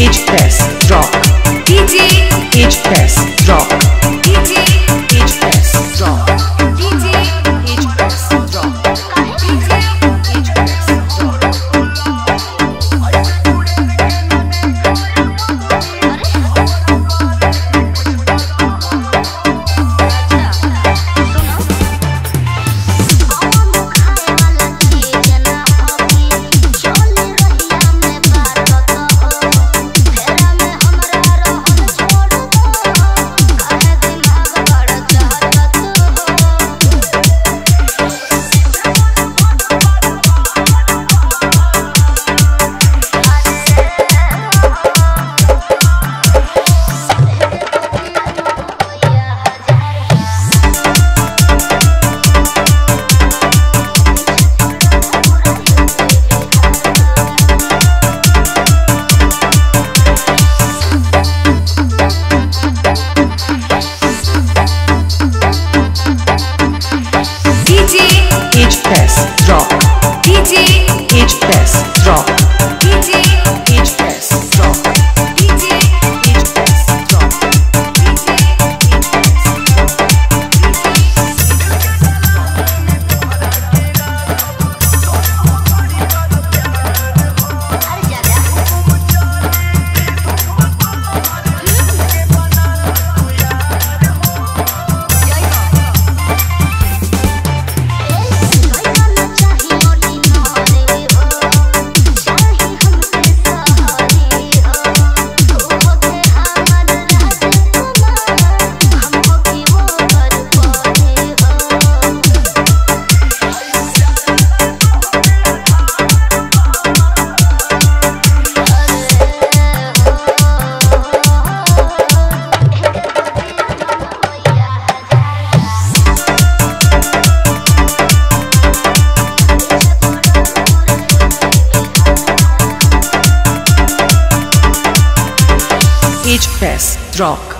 Each press drop. DJ. Each press drop. H-Pass Drop